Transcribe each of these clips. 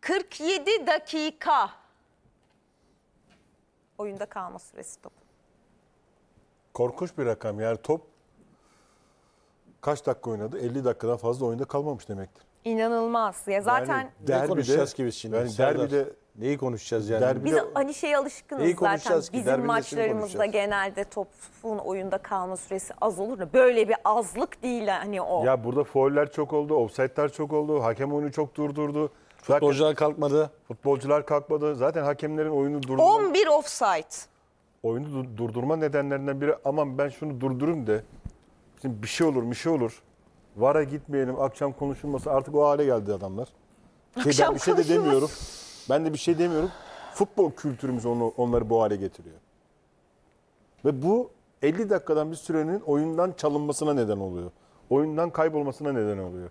47 dakika. Oyunda kalma süresi top. Korkunç bir rakam. Yani top kaç dakika oynadı? 50 dakikadan fazla oyunda kalmamış demektir. İnanılmaz. Ya zaten Yani Ne derbide- konuşacağız ki biz şimdi? Yani derbide Neyi konuşacağız yani? Derbi- biz hani şeye alışkınız Neyi zaten. ki? Bizim maçlarımızda genelde topun oyunda kalma süresi az olur da böyle bir azlık değil hani o. ya burada fauller çok oldu, offside'ler çok oldu, hakem oyunu çok durdurdu. Zaten Futbolcular kalkmadı. futbolcular kalkmadı. Zaten hakemlerin oyunu durdurma, 11 offside. oyunu du- durdurma nedenlerinden biri aman ben şunu durdurayım de şimdi bir şey olur, bir şey olur. Vara gitmeyelim, akşam konuşulması artık o hale geldi adamlar. Akşam ben bir şey de konuşulması. demiyorum. Ben de bir şey demiyorum. Futbol kültürümüz onu, onları bu hale getiriyor. Ve bu 50 dakikadan bir sürenin oyundan çalınmasına neden oluyor. Oyundan kaybolmasına neden oluyor.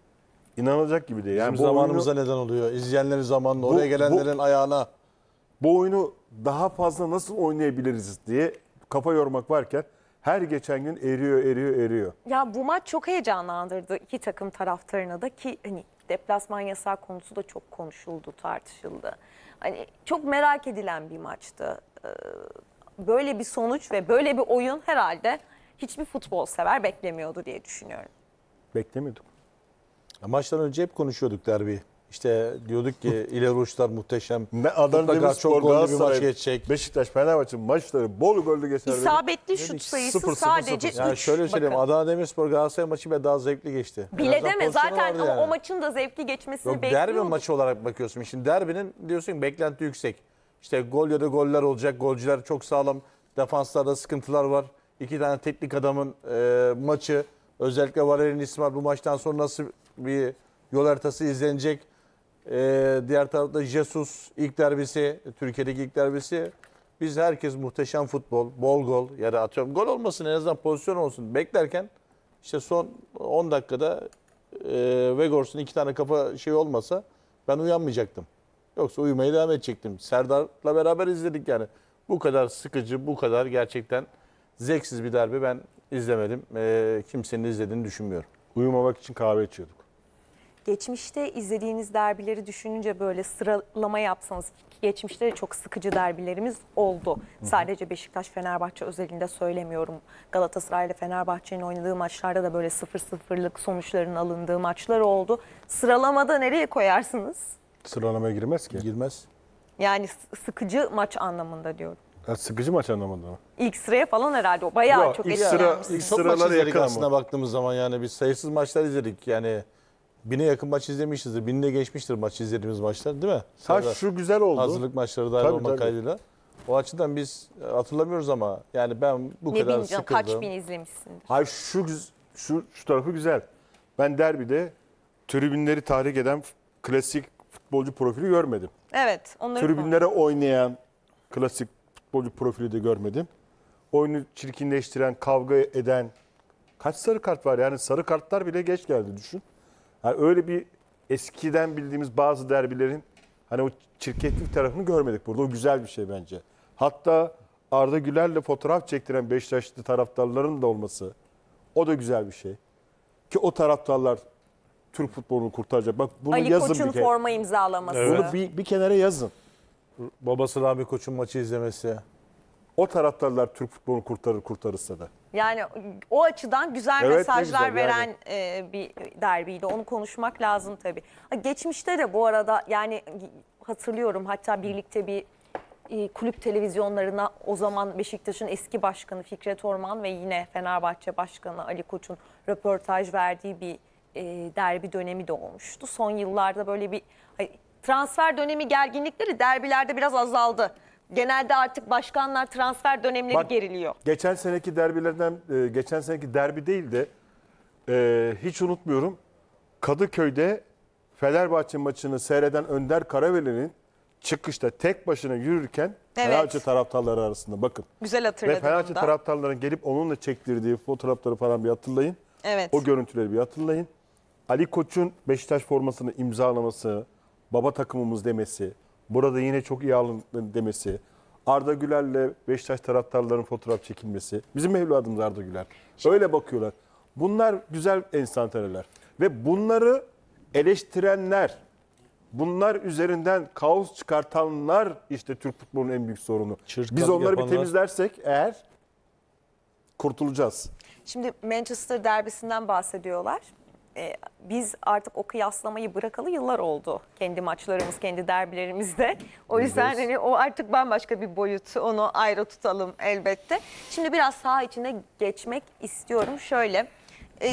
İnanılacak gibi değil. Yani Bizim bu zamanımıza oyunu, neden oluyor. İzleyenlerin zamanında, Bu- oraya gelenlerin ayağına. bu oyunu daha fazla nasıl oynayabiliriz diye kafa yormak varken her geçen gün eriyor, eriyor, eriyor. Ya bu maç çok heyecanlandırdı iki takım taraftarını da ki hani deplasman yasağı konusu da çok konuşuldu, tartışıldı. Hani çok merak edilen bir maçtı. Ee, Böyle bir sonuç ve böyle bir oyun herhalde hiçbir futbol sever beklemiyordu diye düşünüyorum. Beklemiyorduk. Maçtan önce hep konuşuyorduk derbi. İşte diyorduk ki ileri uçlar muhteşem. Ne Adana Mutlaka Demirspor, çok gollü bir maç geçecek. Beşiktaş, Fenerbahçe maçları bol gollü geçer. İsabetli şut sayısı sıfır, sıfır, sadece sıfır. Yani 3. şöyle söyleyeyim Adana Demirspor Galatasaray maçı bile daha zevkli geçti. Bile deme zaten yani. o maçın da zevkli geçmesini Yok derbi maçı olarak bakıyorsun. Şimdi derbinin diyorsun ki beklenti yüksek. İşte gol ya da goller olacak. Golcüler çok sağlam. Defanslarda sıkıntılar var. İki tane teknik adamın e, maçı. Özellikle Valerian İsmail bu maçtan sonra nasıl bir yol haritası izlenecek. E, diğer tarafta Jesus ilk derbisi, Türkiye'deki ilk derbisi. Biz herkes muhteşem futbol, bol gol ya da atıyorum gol olmasın en azından pozisyon olsun beklerken işte son 10 dakikada e, Vegors'un iki tane kafa şey olmasa ben uyanmayacaktım. Yoksa uyumaya devam edecektim. Serdar'la beraber izledik yani. Bu kadar sıkıcı, bu kadar gerçekten zevksiz bir derbi ben izlemedim. E, kimsenin izlediğini düşünmüyorum. Uyumamak için kahve içiyorduk. Geçmişte izlediğiniz derbileri düşününce böyle sıralama yapsanız geçmişte de çok sıkıcı derbilerimiz oldu. Sadece Beşiktaş Fenerbahçe özelinde söylemiyorum. Galatasaray ile Fenerbahçe'nin oynadığı maçlarda da böyle 0-0'lık sonuçların alındığı maçlar oldu. Sıralamada nereye koyarsınız? Sıralamaya girmez ki. Girmez. Yani sıkıcı maç anlamında diyorum. Ya sıkıcı maç anlamında mı? İlk sıraya falan herhalde o bayağı Yok, çok ilk sıra- etkilenmişsiniz. ilk Çok Sıralara maç izledik yakın ama. aslında baktığımız zaman yani biz sayısız maçlar izledik. Yani bine yakın maç izlemişizdir. Bini de geçmiştir maç izlediğimiz maçlar değil mi? Ha şu güzel oldu. Hazırlık maçları dahil Tabii, olmak tabii. kaydıyla. O açıdan biz e, hatırlamıyoruz ama yani ben bu Ne kadar canım, kaç sıkıldım. bin izlemişsindir. Hayır şu güz- şu şu tarafı güzel. Ben derbide tribünleri tahrik eden f- klasik futbolcu profili görmedim. Evet onları Tribünlere oynayan klasik futbolcu profili de görmedim. Oyunu çirkinleştiren, kavga eden kaç sarı kart var? Yani sarı kartlar bile geç geldi düşün. Yani öyle bir eskiden bildiğimiz bazı derbilerin hani o çirkeflik tarafını görmedik burada. O güzel bir şey bence. Hatta Arda Güler'le fotoğraf çektiren Beşiktaşlı taraftarların da olması o da güzel bir şey. Ki o taraftarlar Türk futbolunu kurtaracak. Bak bunu Ali yazın Koç'un bir forma imzalaması. Bunu bir, bir kenara yazın. Babası Rami Koç'un maçı izlemesi. O taraftarlar Türk futbolunu kurtarır kurtarırsa da. Yani o açıdan güzel Evet, ne mesajlar güzel veren e, bir derbiydi. Onu konuşmak lazım tabii. Ha, Geçmişte de bu arada yani hatırlıyorum hatta birlikte bir e, kulüp televizyonlarına o zaman Beşiktaş'ın eski başkanı Fikret Orman ve yine Fenerbahçe Başkanı Ali Koç'un röportaj verdiği bir e, derbi dönemi de olmuştu. Son yıllarda böyle bir hani, transfer dönemi gerginlikleri derbilerde biraz azaldı. Genelde artık başkanlar transfer dönemleri Bak, geriliyor. Geçen seneki derbilerden, e, geçen seneki derbi değil de e, hiç unutmuyorum. Kadıköy'de Fenerbahçe maçını seyreden Önder Karaveli'nin çıkışta tek başına yürürken Fenerbahçe taraftarları arasında bakın. Güzel Ve hatırladım Fenerbahçe onu da. taraftarların gelip onunla çektirdiği fotoğrafları falan bir hatırlayın. Evet. O görüntüleri bir hatırlayın. Ali Koç'un Beşiktaş formasını imzalaması, baba takımımız demesi, burada yine çok iyi alın demesi, Arda Güler'le Beşiktaş taraftarların fotoğraf çekilmesi. Bizim evladımız Arda Güler. Öyle bakıyorlar. Bunlar güzel enstantaneler. Ve bunları eleştirenler, Bunlar üzerinden kaos çıkartanlar işte Türk futbolunun en büyük sorunu. Çırtkanlık Biz onları bir yapanlar. temizlersek eğer kurtulacağız. Şimdi Manchester derbisinden bahsediyorlar. Ee, biz artık o kıyaslamayı bırakalı yıllar oldu. Kendi maçlarımız, kendi derbilerimizde. O yüzden hani o artık bambaşka bir boyut. Onu ayrı tutalım elbette. Şimdi biraz saha içine geçmek istiyorum. Şöyle, e,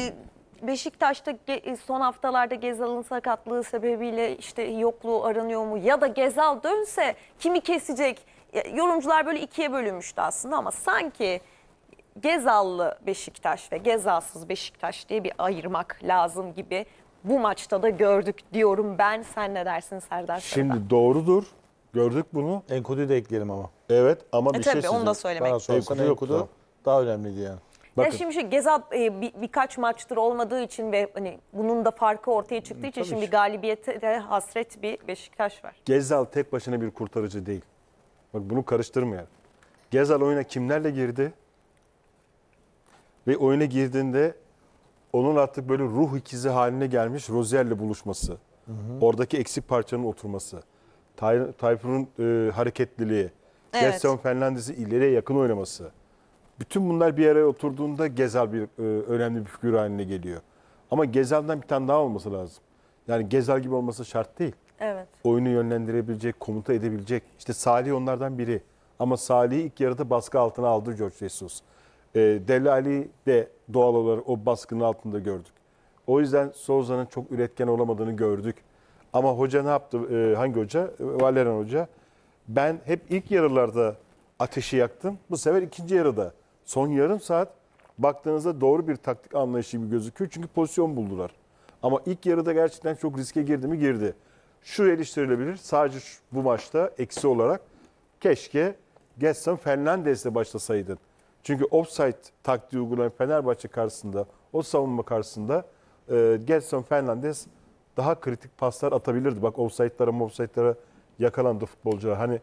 Beşiktaş'ta ge- son haftalarda Gezal'ın sakatlığı sebebiyle işte yokluğu aranıyor mu? Ya da Gezal dönse kimi kesecek? Yorumcular böyle ikiye bölünmüştü aslında ama sanki Gezallı Beşiktaş ve Gezalsız Beşiktaş diye bir ayırmak lazım gibi bu maçta da gördük diyorum ben. Sen ne dersin Serdar? Şimdi doğrudur. Gördük bunu. Enkudu'yu da ekleyelim ama. Evet ama E bir şey tabii onu da söylemek. Bana Enkudu daha önemliydi yani. Ya Bakın. şimdi şu Gezal e, bir- birkaç maçtır olmadığı için ve hani bunun da farkı ortaya çıktığı için Tabii şimdi ki. galibiyete de hasret bir Beşiktaş var. Gezal tek başına bir kurtarıcı değil. Bak bunu karıştırmayalım. Gezal oyuna kimlerle girdi? Ve oyuna girdiğinde onun artık böyle ruh ikizi haline gelmiş Rozier'le buluşması. Oradaki eksik parçanın oturması. Tay- Tayfun'un e, hareketliliği. Evet. Gerson Fernandes'i ileriye yakın oynaması. Bütün bunlar bir araya oturduğunda Gezal bir e, önemli bir figür haline geliyor. Ama Gezal'dan bir tane daha olması lazım. Yani Gezal gibi olması şart değil Evet. oyunu yönlendirebilecek, komuta edebilecek. İşte Salih onlardan biri. Ama Salih'i ilk yarıda baskı altına aldı George Jesus. E, Dele Ali de doğal olarak o baskının altında gördük. O yüzden Souza'nın çok üretken olamadığını gördük. Ama hoca ne yaptı? E, hangi hoca? Valerian Hoca. Ben hep ilk yarılarda ateşi yaktım. Bu sefer ikinci yarıda. Son yarım saat baktığınızda doğru bir taktik anlayışı gibi gözüküyor. Çünkü pozisyon buldular. Ama ilk yarıda gerçekten çok riske girdi mi girdi. Şu eleştirilebilir. Sadece bu maçta eksi olarak keşke Gerson Fernandes'le başlasaydın. Çünkü offside taktiği uygulayan Fenerbahçe karşısında, o savunma karşısında e, Gerson Fernandes daha kritik paslar atabilirdi. Bak offside'lara, offside'lara yakalandı futbolcular. Hani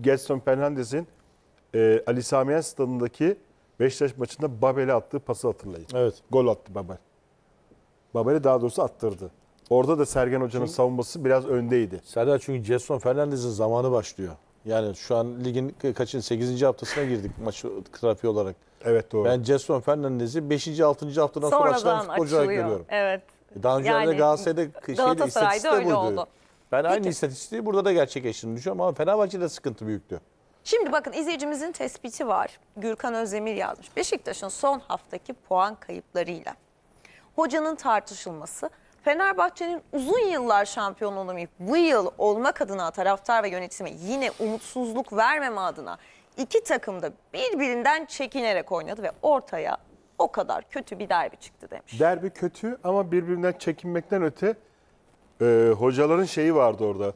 Gerson Fernandes'in e, Ali Sami Yen stadındaki Beşiktaş maçında Babel'e attığı pası hatırlayın. Evet. Gol attı Babel. Babel'i daha doğrusu attırdı. Orada da Sergen Hoca'nın savunması biraz öndeydi. Serdar çünkü Jason Fernandez'in zamanı başlıyor. Yani şu an ligin kaçın 8. haftasına girdik maç trafiği olarak. Evet doğru. Ben Jason Fernandez'i 5. 6. haftadan sonra açılan futbolcu olarak görüyorum. Evet. Daha önce Yani Galatasaray'da şeyde Galatasaray'da istatistiği öyle buydu. oldu. Ben aynı Peki. istatistiği burada da gerçekleştirdiğini düşünüyorum ama Fenerbahçe'de sıkıntı büyüktü. Şimdi bakın izleyicimizin tespiti var. Gürkan Özdemir yazmış. Beşiktaş'ın son haftaki puan kayıplarıyla hocanın tartışılması, Fenerbahçe'nin uzun yıllar şampiyon olamayıp bu yıl olmak adına taraftar ve yönetime yine umutsuzluk vermeme adına iki takım da birbirinden çekinerek oynadı ve ortaya o kadar kötü bir derbi çıktı demiş. Derbi kötü ama birbirinden çekinmekten öte e, hocaların şeyi vardı orada.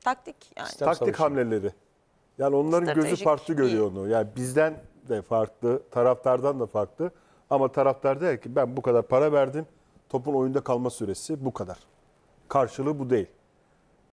Taktik yani. Sistem taktik savaşı. hamleleri. Yani onların gözü Stratejik farklı görüyor iyi. onu. Yani bizden de farklı, taraftardan da farklı. Ama taraftar der ki ben bu kadar para verdim. Topun oyunda kalma süresi bu kadar. Karşılığı bu değil.